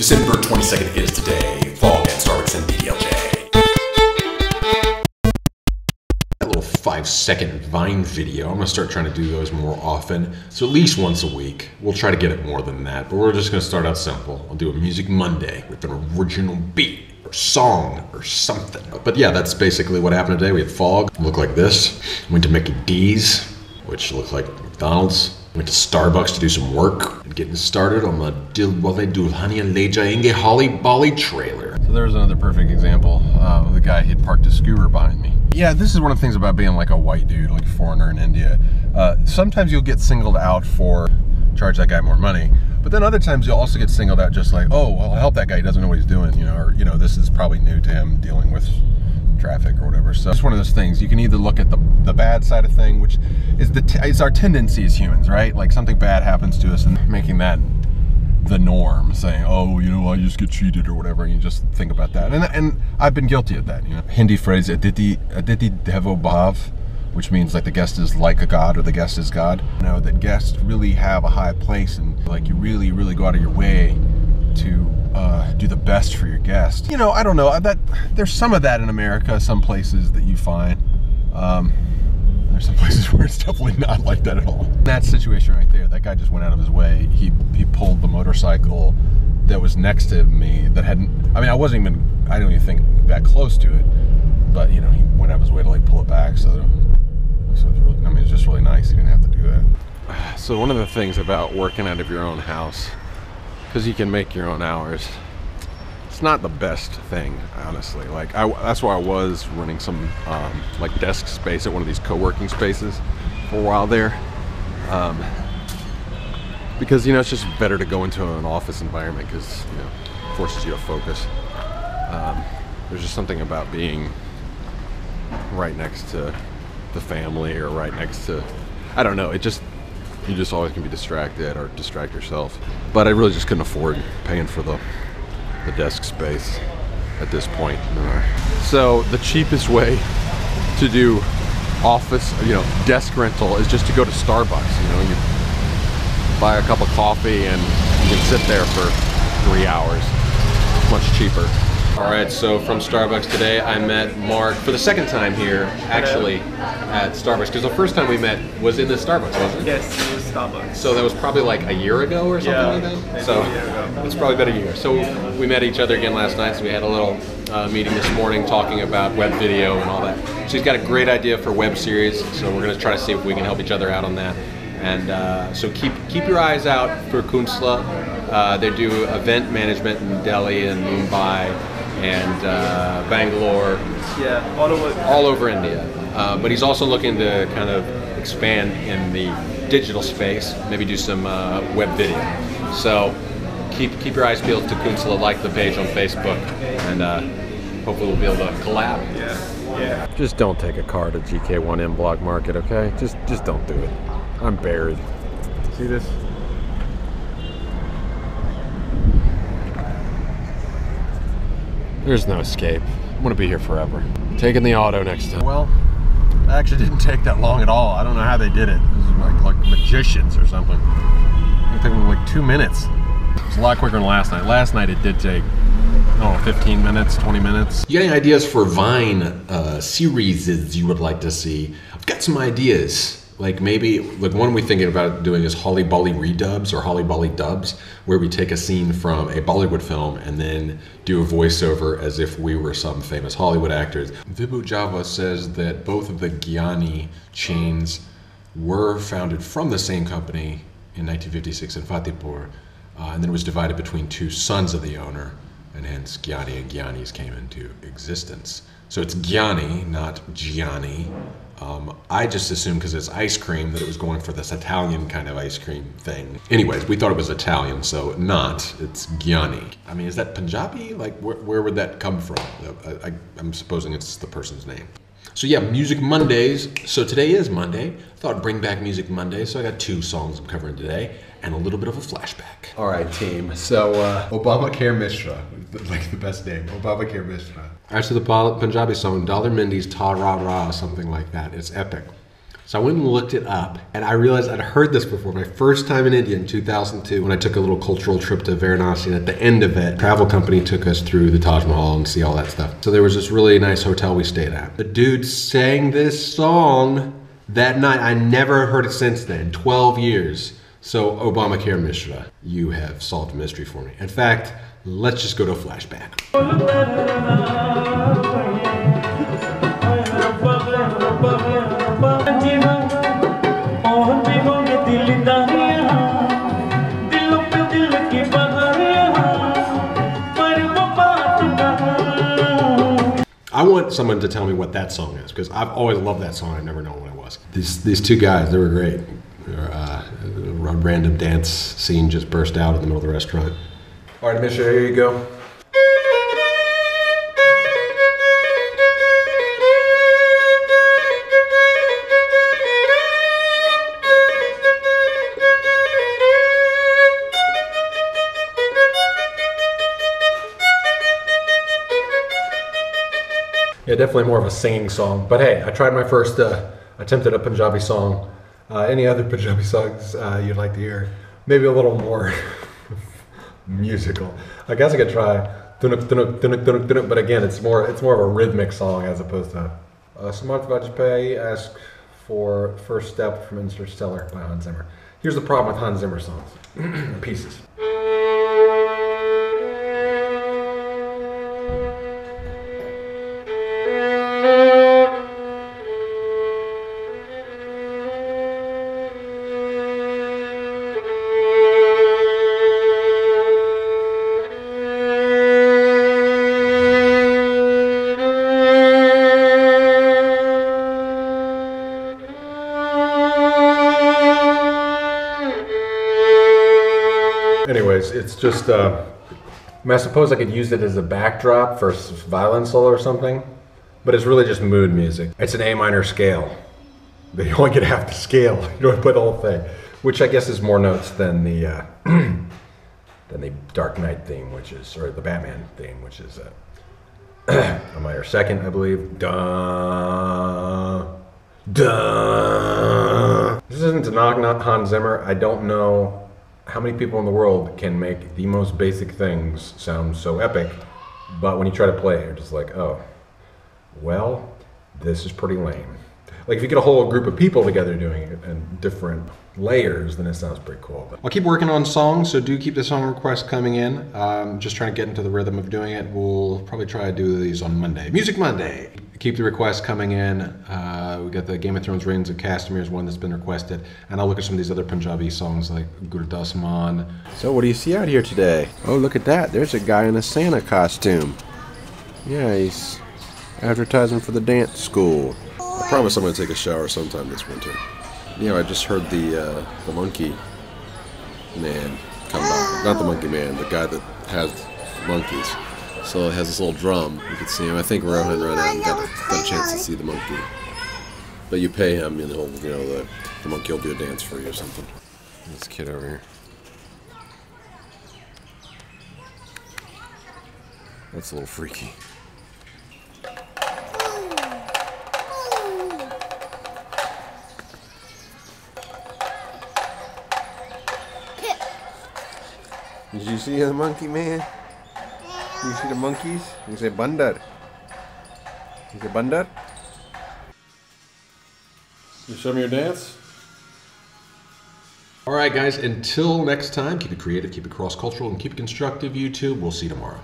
December 22nd is today. Fog and Starbucks and DDLJ. That little five second Vine video, I'm gonna start trying to do those more often. So at least once a week. We'll try to get it more than that, but we're just gonna start out simple. I'll do a Music Monday with an original beat or song or something. But yeah, that's basically what happened today. We had fog, looked like this. Went to Mickey D's, which looked like McDonald's. Went to Starbucks to do some work and getting started on the Dilwale Dulhania Le Jayenge Holly Bolly trailer. So there's another perfect example uh, of the guy he had parked a scooter behind me. Yeah, this is one of the things about being like a white dude, like a foreigner in India. Uh, sometimes you'll get singled out for charge that guy more money, but then other times you'll also get singled out just like, oh, well, I'll help that guy. He doesn't know what he's doing, you know, or you know, this is probably new to him dealing with traffic or whatever. So it's one of those things. You can either look at the, the bad side of thing, which is the is our tendency as humans, right? Like something bad happens to us, and making that the norm, saying, "Oh, you know, I just get cheated or whatever," and you just think about that. And and I've been guilty of that. You know, Hindi phrase "aditi aditi devo bhav," which means like the guest is like a god or the guest is God. You know that guests really have a high place, and like you really, really go out of your way to uh, do the best for your guest. You know, I don't know that there's some of that in America. Some places that you find. Um, there's some places where it's definitely not like that at all. That situation right there, that guy just went out of his way. He he pulled the motorcycle that was next to me that hadn't. I mean, I wasn't even. I don't even think that close to it. But you know, he went out of his way to like pull it back. So, so really, I mean, it's just really nice. He didn't have to do that. So one of the things about working out of your own house, because you can make your own hours, it's not the best thing, honestly. Like I, that's why I was running some um, like desk space at one of these co-working spaces for a while there, um, because you know it's just better to go into an office environment because you know forces you to focus. Um, there's just something about being right next to the family or right next to I don't know. It just you just always can be distracted or distract yourself. But I really just couldn't afford paying for the the desk space at this point. So the cheapest way to do office, you know, desk rental is just to go to Starbucks. You know, and you buy a cup of coffee and you can sit there for three hours. Much cheaper. All right, so from Starbucks today, I met Mark for the second time here, actually, at Starbucks. Because the first time we met was in the Starbucks, wasn't it? Yes, it was Starbucks. So that was probably like a year ago or something Yeah, like that. maybe So a year ago. it's probably been a year. So we met each other again last night. So we had a little uh, meeting this morning talking about web video and all that. She's got a great idea for web series, so we're going to try to see if we can help each other out on that. And uh, so keep keep your eyes out for Kunsla. Uh, they do event management in Delhi and Mumbai and uh, Bangalore Yeah, all over. all over India. Uh, but he's also looking to kind of expand in the digital space, maybe do some uh, web video. So keep keep your eyes peeled to Kunsla, like the page on Facebook, and uh, hopefully we'll be able to collab. Yeah, yeah. Just don't take a car to GK1M Block Market, okay? Just just don't do it. I'm buried. See this? There's no escape. I'm gonna be here forever. Taking the auto next time. Well, it actually didn't take that long at all. I don't know how they did it. This is like like magicians or something. It took me like two minutes. It's a lot quicker than last night. Last night it did take, I don't know, 15 minutes, 20 minutes. You got any ideas for Vine uh, series you would like to see? I've got some ideas. Like maybe, like one we're thinking about doing is Holly Bolly redubs or Holly Bolly dubs, where we take a scene from a Bollywood film and then do a voiceover as if we were some famous Hollywood actors. Vibhu Java says that both of the Gyani chains were founded from the same company in 1956 in Fatehpur, uh, and then it was divided between two sons of the owner, and hence Gyani and Gyanis came into existence. So it's Gyani, not Gianni. Um, I just assumed because it's ice cream that it was going for this Italian kind of ice cream thing. Anyways, we thought it was Italian, so not. It's Gyani. I mean, is that Punjabi? Like, where, where would that come from? I, I, I'm supposing it's the person's name. So yeah, Music Mondays. So today is Monday. I thought I'd bring back Music Monday. So I got two songs I'm covering today and a little bit of a flashback. All right, team. So uh, Obamacare Mishra, like the best name. Obamacare Mishra. To the Punjabi song, Daler Mehndi's Ta Ra Ra, something like that. It's epic. So I went and looked it up, and I realized I'd heard this before. My first time in India in 2002, when I took a little cultural trip to Varanasi, and at the end of it, travel company took us through the Taj Mahal and see all that stuff. So there was this really nice hotel we stayed at. The dude sang this song that night. I never heard it since then. 12 years. So Obamacare Mishra, you have solved a mystery for me. In fact, let's just go to a flashback. someone to tell me what that song is because I've always loved that song. I've never known what it was. These these two guys, they were great. Uh, a random dance scene just burst out in the middle of the restaurant. All right, Misha, here you go. Definitely more of a singing song. But hey, I tried my first uh, attempt at a Punjabi song. Uh, any other Punjabi songs uh, you'd like to hear? Maybe a little more musical. I guess I could try. But again, it's more it's more of a rhythmic song as opposed to. Uh, Samarth Vajpayee for First Step from Interstellar by Hans Zimmer. Here's the problem with Hans Zimmer songs pieces. Anyways, it's just. Uh, I mean, I suppose I could use it as a backdrop for violin solo or something, but it's really just mood music. It's an A minor scale. But you only get half the scale. You don't put the whole thing, which I guess is more notes than the uh, than the Dark Knight theme, which is or the Batman theme, which is uh, a minor second, I believe. Duh, duh. This isn't to knock not Hans Zimmer. I don't know how many people in the world can make the most basic things sound so epic, but when you try to play it, you're just like, oh, well, this is pretty lame. Like if you get a whole group of people together doing it and different layers, then it sounds pretty cool. But I'll keep working on songs, so do keep the song requests coming in. Um, just trying to get into the rhythm of doing it. We'll probably try to do these on Monday. Music Monday. Keep the requests coming in. Uh, we got the Game of Thrones Rains of Castamere is one that's been requested, and I'll look at some of these other Punjabi songs like Gurdas Maan. So what do you see out here today? Oh, look at that. There's a guy in a Santa costume. Yeah, he's advertising for the dance school. I promise I'm going to take a shower sometime this winter. You know, I just heard the uh, the monkey man come by. Not the monkey man, the guy that has monkeys. So it has this little drum. You can see him. I think Rohan ran out and got a, got a chance to see the monkey. But you pay him, and he'll, you know, the, the monkey will do a dance for you or something. This kid over here. That's a little freaky. Did you see the monkey man? You see the monkeys? You say bandar. You say bandar? You show me your dance? All right, guys, until next time, keep it creative, keep it cross cultural, and keep it constructive, YouTube. We'll see you tomorrow.